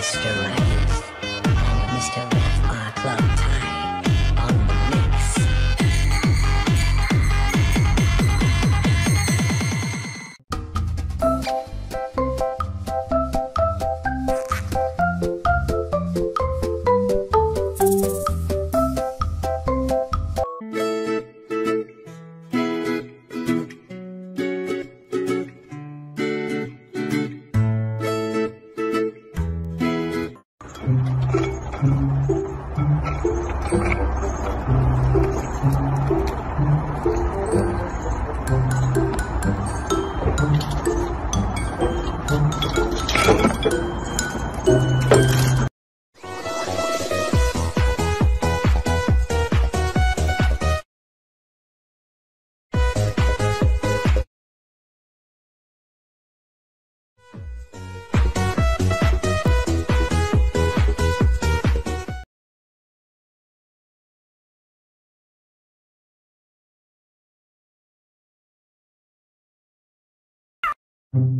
Mr. Ref and Mr. thank mm -hmm. you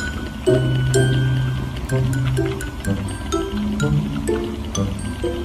Sachen.